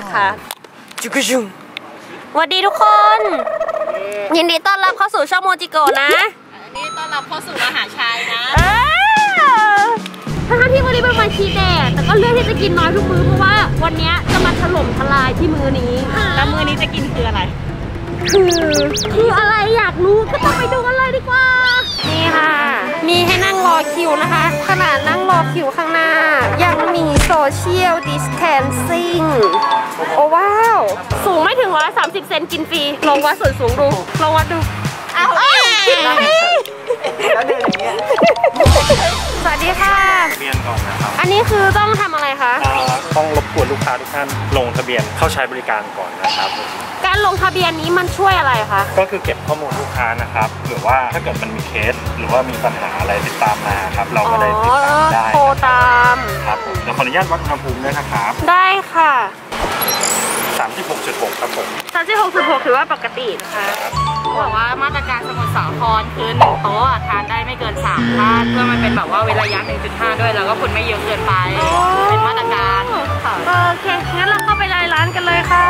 นะคะจุกจุงสวัสดีทุกคน ยินดีต้อนรับเข้าสู่ช่องโมจิโกะนะอันนี้ต้อนรับเข้าสู่มหาชัยนะเออทั้งๆที่วันนี้เป็นวันชีแดดแต่ก็เลือกที่จะกินน้อยทุกมื้อเพราะว่าวันนี้จะมาถล่มทลายที่มื้อนี้ แล้วมือนี้จะกินคืออะไร คือคืออะไรอยากรู้ก็ต้องไปดูกันเลยดีกว่า นี่ค่ะ มีให้นั่งรอคิวนะคะ ขนาดนั่งรอคิวข้างหน้า ยังมี social distancing โอ้ว้าว สูงไม่ถึง 130 เซนกินฟรี ลองวัดส่วนสูงดู ลองวัดดู เอากินฟรี แล้วเดินอย่างเงี้ยสวัสดีค่ะทะเบียนก่อนนะครับอันนี้คือต้องทำอะไรคะ อ่าต้องรบกวนลูกค้าทุกท่านลงทะเบียนเข้าใช้บริการก่อนนะครับ การลงทะเบียนนี้มันช่วยอะไรคะ ก็คือเก็บข้อมูลลูกค้านะครับหรือว่าถ้าเกิดมันมีเคส หรือว่ามีปัญหาอะไรติดตามมาครับ เราก็ได้ติดตามได้โทรตาม ครับผมเดี๋ยวขออนุญาตวัดอุณหภูมิด้วยนะครับ ได้ค่ะ 36.6 ครับผม 36.6 ถือว่าปกตินะคะบอกว่ามาตรการสมุทรสาครคือหนึ่งโต๊ะอะทานได้ไม่เกินสามท่านเพื่อมันเป็นแบบว่าเว้นระยะ1.5 ด้วย แล้วก็คนไม่เยอะเกินไป เป็นมาตรการค่ะโอเคงั้นเราเข้าไปรายร้านกันเลยค่ะ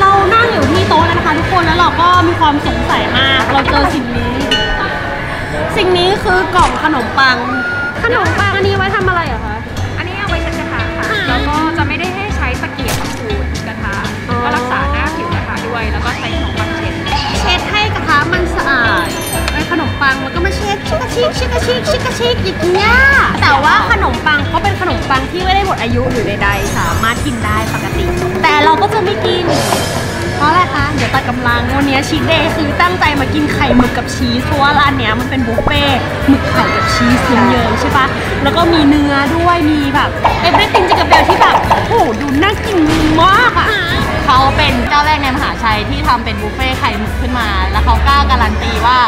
เรานั่งอยู่ที่โต๊ะแล้วนะคะทุกคนแล้วเราก็มีความสงสัยมาก เราเจอสิ่งนี้ สิ่งนี้คือกล่องขนมปังข นมปังอันนี้ไว้ทำอะไรเหรอคะ อันนี้เอาไว้เช็ดกระทะค่ะอ่าแล้วก็จะไม่ได้ให้ใช้ตะเกียบขูดกระทะอ๋อก็รักษาหน้าผิวกระทะด้วย แล้วก็ใช้ขนมปังเช็ด เช็ดให้กระทะมันสะอาดไอ้ขนมปังมันก็มาเช็ดชิกะชิกชิกะชิกชิกะชิกอย่างเงี้ยแต่ว่าขนมปังก็เป็นขนมปังที่ไม่ได้หมดอายุหรือใดๆ สามารถกินได้ปกติ แต่เราก็จะไม่กิน เพราะอะไรคะ เดี๋ยวตัดกำลังวันนี้ cheese day คือตั้งใจมากินไข่หมึกกับชีสเพราะว่าร้านเนี้ยมันเป็นบุฟเฟ่ต์หมึกไข่กับชีสเยิ้มๆใช่ปะแล้วก็มีเนื้อด้วยมีแบบ everything jingle bell ที่แบบโอ้โหดูน่ากินมากอะเขาเป็นเจ้าแรกในมหาชัยที่ทำเป็นบุฟเฟ่ต์ไข่หมึกขึ้นมา แล้วเขากล้าการันตีว่า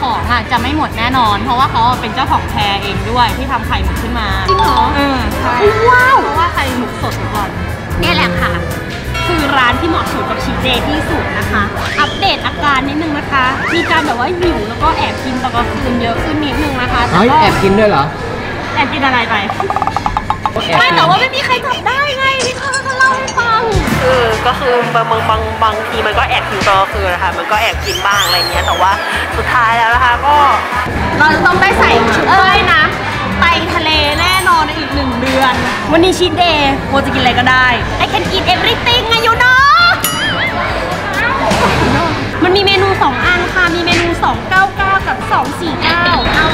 ของอะจะไม่หมดแน่นอน เพราะว่าเขาเป็นเจ้าของแพเองด้วยที่ทำไข่หมึกขึ้นมาจริงเหรอเออใช่ว้าวเพราะว่าไข่หมึกสดทุกวันเนี่ยแหละค่ะ คือร้านที่เหมาะสมกับชีสเดย์ที่สุดนะคะ อัปเดตอาการนิดนึงนะคะ มีการแบบว่าหิวแล้วก็แอบกินตอนกลางคืนเยอะขึ้นนิดนึงนะคะเฮ้ยก็แอบกินด้วยเหรอแอบกินอะไรไปแอบไม่กินแต่ว่าไม่มีใครจับได้ไงที่เขาก็เล่าให้ฟังเออก็คือบางบางบางบางทีมันก็แอบกินตอนกลางคืนนะคะมันก็แอบกินบ้างอะไรเงี้ยแต่ว่าสุดท้ายแล้วนะคะก็ เราจะต้องได้ใส่ชุดว่ายน้ำไปทะเลแน่นอนในอีกหนึ่งเดือน วันนี้ชีทเดย์โมจะกินอะไรก็ได้ I can eat everything ไง มันมีเมนู 2 อันค่ะ มีเมนู 299 กับ 249 เอา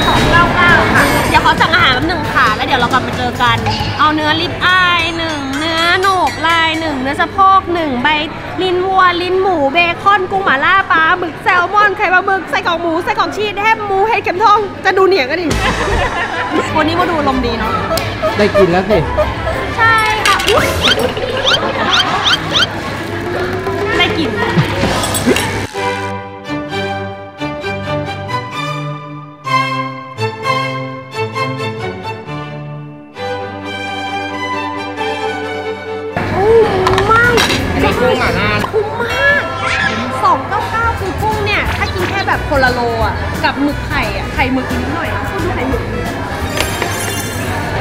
299 ค่ะ เดี๋ยวขอสั่งอาหารแป๊บหนึ่งค่ะ แล้วเดี๋ยวเรากลับมาเจอกัน เอาเนื้อลิปอายหนึ่งเนื้อโหนกลายหนึ่งเนื้อสะโพกหนึ่งใบลิ้นวัว ลิ้นหมู เบคอน กุ้งหม่าล่าปลาหมึกแซลมอนไข่ปลาหมึกไส้กรอกหมูไส้กรอกชีสแฮมหมูเห็ดเข็มทอง จะดูเหนียงกันดิ วันนี้มาดูลมณ์ดีเนาะ ได้กินแล้วสิ ใช่ค่ะ ละโลอะกับหมึกไข่อะไข่หมึกนิดหน่อยอะคุณดูไข่หมึกดิ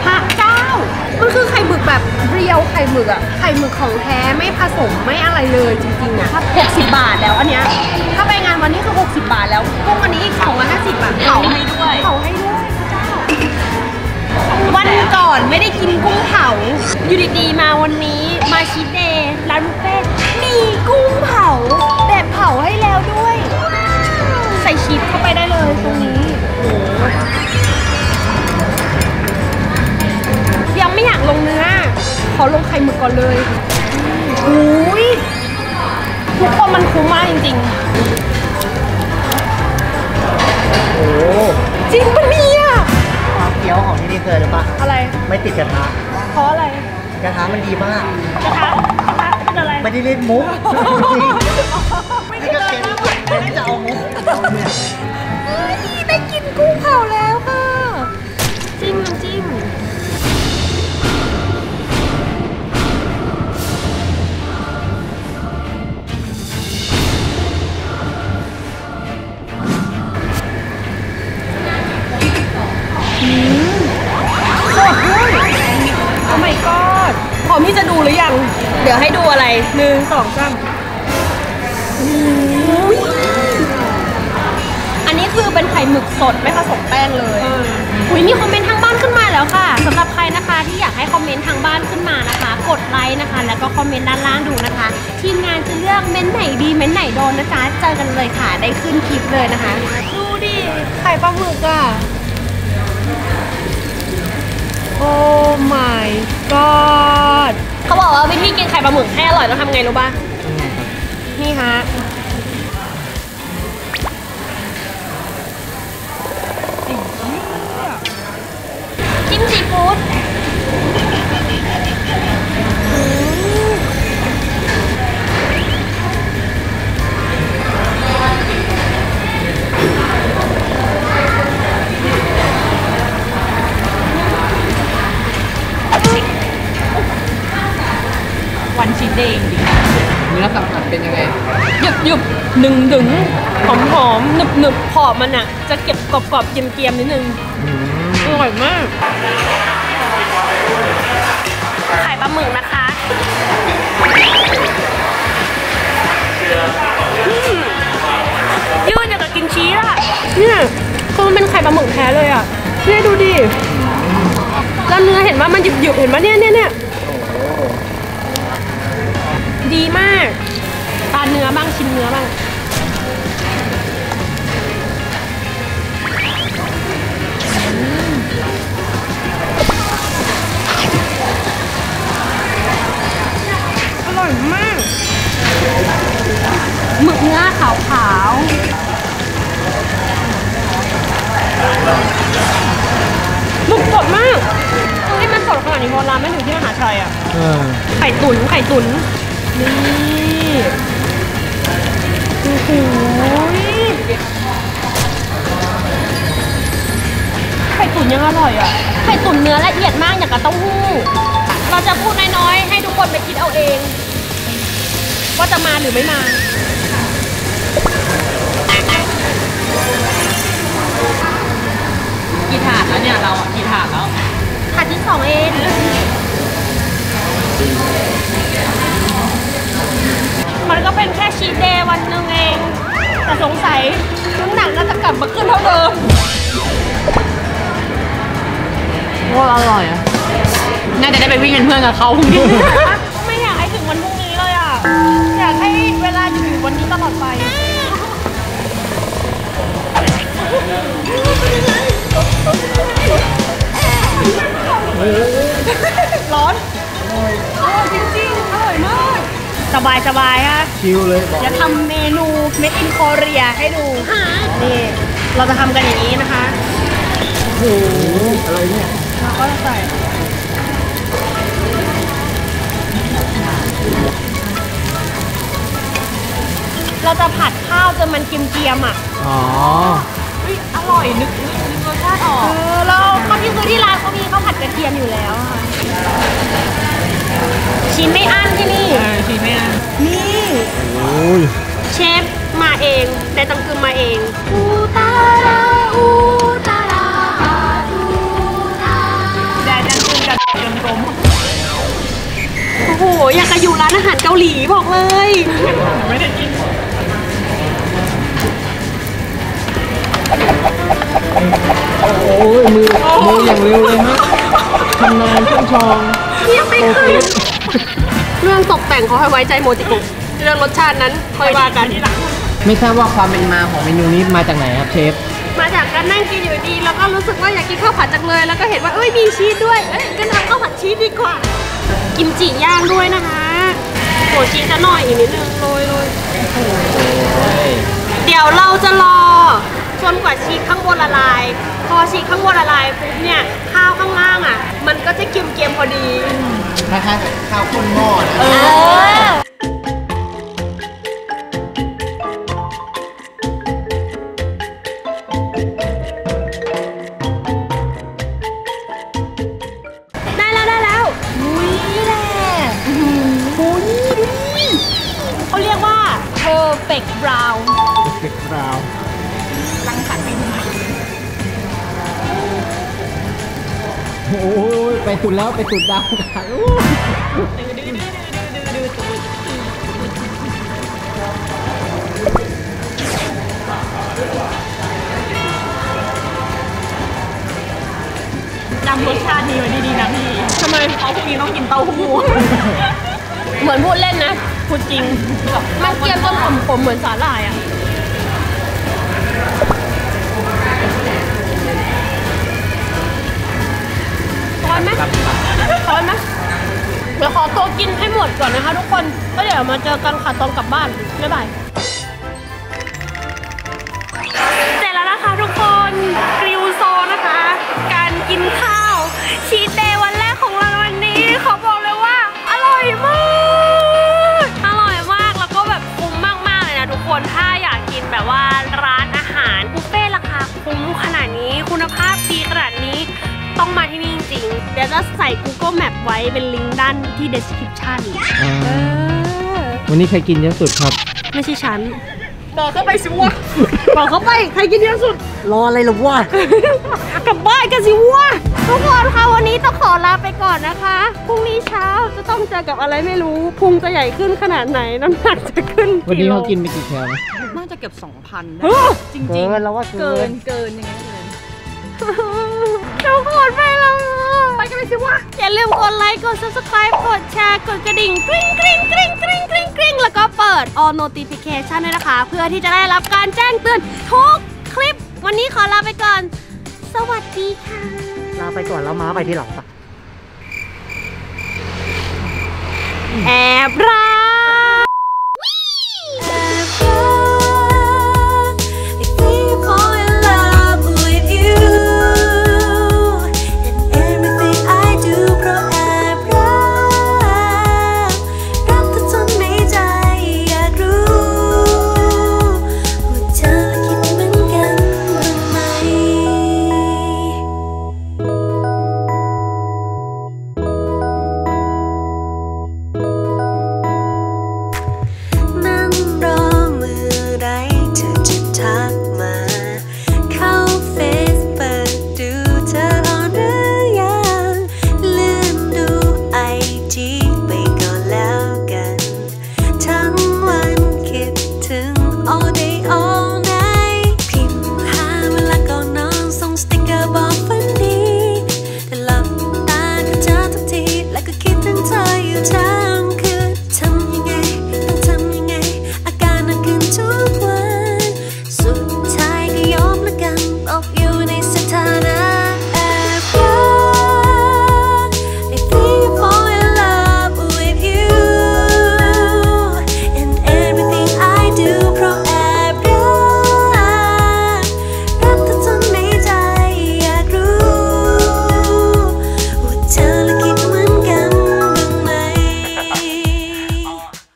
พระเจ้า มันคือไข่หมึกแบบเรียวไข่หมึกอะไข่หมึกของแท้ไม่ผสมไม่อะไรเลยจริงๆอะ60บาทแล้วอันเนี้ยถ้าไปงานวันนี้คือ60บาทแล้วกุ้งอันนี้อีก250บาทเผาให้ด้วยเผาให้ด้วยพระเจ้า วันก่อนไม่ได้กินกุ้งเผาอยู่ดีๆมาวันนี้มาชีสเดย์ร้านบุฟเฟ่ต์มีกุ้งเผาแบบเผาให้แล้วด้วยใส่ชีสเข้าไปได้เลยตรงนี้โอ้โหยังไม่อยากลงเนื้อ ขอลงไข่หมึกก่อนเลยอุ้ยทุกคนมันคุ้มมากจริงโอ้ๆจริงปะเนี่ยความเคี้ยวของที่นี่เคยหรือปะอะไร ไม่ติดกระทะเพราะอะไร กระทะมันดีมาก กระทะกระทะเป็นอะไร ไม่ได้เล่นมุกจริง เค็มนะเค็มจะเอามุกเนี่ยได้กินกุ้งเผา นนี้คือเป็นไข่หมึกสดไม่ผสมแป้งเลยอุ้ยมีคอมเมนต์ทางบ้านขึ้นมาแล้วค่ะสำหรับใครนะคะที่อยากให้คอมเมนต์ทางบ้านขึ้นมานะคะ กดไลค์นะคะ แล้วก็คอมเมนต์ด้านล่างดูนะคะ ทีมงานจะเลือกเม้นต์ไหนดีเม้นต์ไหนโดนนะจ๊ะเจอกันเลยค่ะ ได้ขึ้นคลิปเลยนะคะ ดูดิไข่ปลาหมึกอะโอ้ my god เขาบอกว่าวิธีกินไข่ปลาหมึกให้อร่อยต้องทำไงรู้ป่ะนี่ฮะ จิ้มซีฟู้ดอืมวันชีสเดย์จริงเนื้อสัมผัสเป็นยังไงหยุบหยุบหนึ่งดึงหอมหอมหนึบหนึบขอบมันอะจะเก็บกรอบกรอบๆเกียมเกียมๆนิดนึง อร่อยมากไข่ปลาหมึกนะคะอืมยืดอย่างกับกินชีสอะเนี่ยคือมันเป็นไข่ปลาหมึกแท้เลยอะเนี่ยดูดิแล้วเนื้อเห็นว่ามันหยุบหยุบๆเห็นไหมเนี่ยเนี่ยเนี่ยดีมากตาเนื้อบ้างชิมเนื้อบ้าง อร่อยมากหมึกเนื้อขาวขาวๆหมึกสดมากเฮ้ยมันสดขนาดนี้โบราณไม่ถึงที่มหาชัยอะเออไข่ตุ๋นไข่ตุ๋นนี่โอ้โห ตุ๋นยังอร่อยอะ ไข่ตุ๋นเนื้อละเอียดมากอย่างกับเต้าหู้ เราจะพูดน้อยๆ ให้ทุกคนไปคิดเอาเอง ว่าจะมาหรือไม่มาๆกี่ถาดแล้วเนี่ยเราอะกี่ถาดแล้วถาดที่สองเองมันก็เป็นแค่ชีทเดย์วันหนึ่งเอง แต่สงสัยน้ำหนักน่าจะกลับมาขึ้นเท่าเดิม ว่าอร่อยอะ น่าจะได้ไปวิ่งเป็นเพื่อนกับเขาพรุ่งนี้ ไม่อยากให้ถึงวันพรุ่งนี้เลยอะ อยากให้เวลาอยู่อยู่วันนี้ตลอดไป ร้อนอร่อยจริงๆ อร่อยมาก สบายสบายๆฮะชิลเลยบอกจะทำเมนู Made in Korea ให้ดู นี่ เราจะทำกันอย่างนี้นะคะ โอ้โหอะไรเนี่ย เราก็จะใส่เราจะผัดข้าวจนมันเกรียมๆอะอ๋อ เฮ้ยอร่อยนึกนึกนึกรสชาติออเอก อเราเขาที่ซื้อที่ร้านเขามีข้าวผัดกระเทียมอยู่แล้วอะค่ะชิ้นไม่อั้นที่นี่ เออชีสไม่อั้นนี่ โอ้ย เชฟมาเองในตังคือมาเองอู ร้านอาหารเกาหลีบอกเลย ไม่ได้กินโอ้ยมือมืออย่างเร็วเลยฮะชำนาญช่างชองเทียบไม่ขึ้นเรื่องตกแต่งเขาให้ไว้ใจโมจิกุเรื่องรสชาตินั้นค่อยว่ากันไม่ทราบว่าความเป็นมาของเมนูนี้มาจากไหนครับเชฟมาจากการนั่งกินอยู่ดีแล้วก็รู้สึกว่าอยากกินข้าวผัดจังเลย แล้วก็เห็นว่าเอ้ยมีชีสด้วยเอ้ยก็ทำข้าวผัดชีสดีกว่า กิมจิย่างด้วยนะคะ โหชีสจะหน่อยอีกนิดนึงโรยโรยเดี๋ยวเราจะรอจนกว่าชีสข้างบนละลาย พอชีสข้างบนละลายปุ๊บเนี่ยข้าวข้างล่างอะ มันก็จะเกรียมๆพอดีคล้ายๆกับข้าวข้นหม้อนะ เออ ล่ารังสรรค์ไปถึงนโอ้ยไปสุดแล้วไปสุดดาวกันจำรสชาตินี้ไว้ดีนะพี่ทำไมเขาะพรุ่ทีต้องกินเต้าหู้เหมือนพูดเล่นนะพูดจริงมันเกลียมจนผมผมเหมือนสาหร่ายอะ ร้อนไหมร้อนไหมเดี๋ยวขอตัวกินให้หมดก่อนนะคะทุกคน ก็เดี๋ยวมาเจอกันค่ะตอนกลับบ้าน บ๊ายบาย เสร็จแล้วนะคะทุกคนกริวโซนะคะ การกินข้าว เป็นลิงก์ด้านที่ description อ่าเออวันนี้ใครกินเยอะสุดครับ ไม่ใช่ฉัน บอกเข้าไปสิวะ บอกเขาไปใครกินเยอะสุด รออะไรหรอวะ กลับบ้านกันสิวะ ทุกคนคะวันนี้ต้องขอลาไปก่อนนะคะ พรุ่งนี้เช้าจะต้องเจอกับอะไรไม่รู้ พุงจะใหญ่ขึ้นขนาดไหน น้ำหนักจะขึ้นวันนี้โลเขากินไปกี่แคลนะน่าจะเกือบ2,000ได้เฮ้ยจริงเกินแล้วว่าๆเกิเกินนเกินยังไงก็เกินทุกคนไปแล้วไป กันเลยสิวะ อย่าลืมกดไลค์ กด subscribe กดแชร์ กดกระดิ่งกริ๊งกริ๊งกริ๊งกริ๊งกริ๊งกริ๊งแล้วก็เปิด all notification ด้วยนะคะ เพื่อที่จะได้รับการแจ้งเตือนทุกคลิป วันนี้ขอลาไปก่อน สวัสดีค่ะ ลาไปก่อนแล้วม้าไปที่หลังปะแอบรั